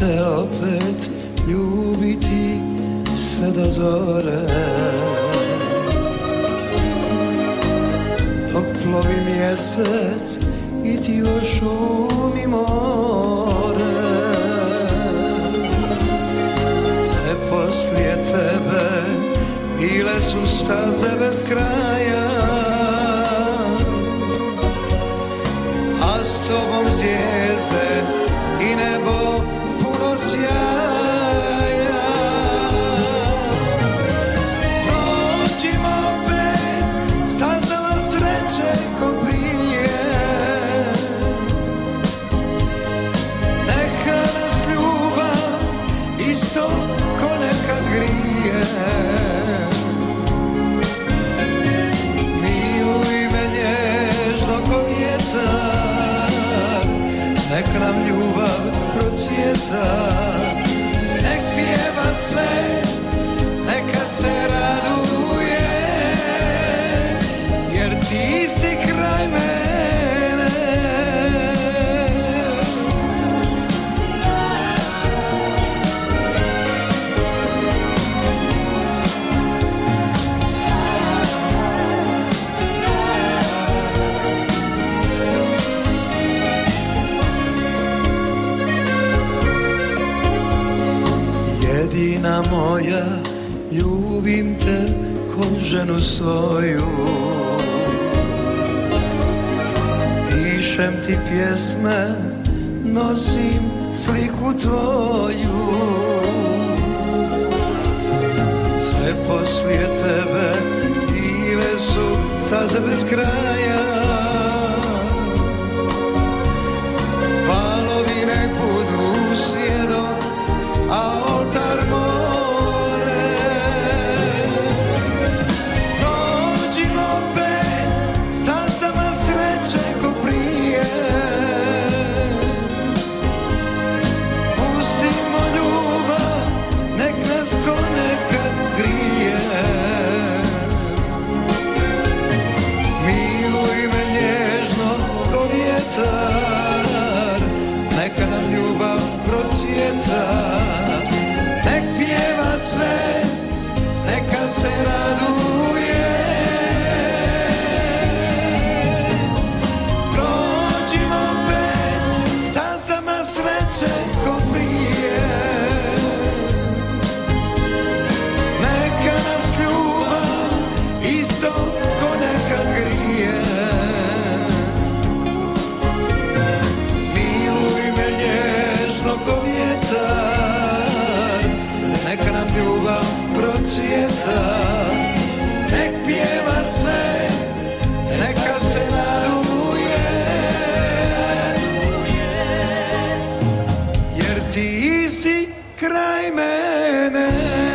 te opet ljubiti se do zore Dok plovi mjesec i ti još umi more. Sve poslije tebe bile su staze bez kraja. A s tobom zvijezde Nek nam ljubav procvjeta Nek pjeva se, Jedina moja, ljubim te ko ženu svoju. Pišem ti pjesme, nosim sliku tvoju. Sve poslije tebe bile su staze bez kraja procvjeta Nek pjeva sve, neka se raduje Jer ti si kraj mene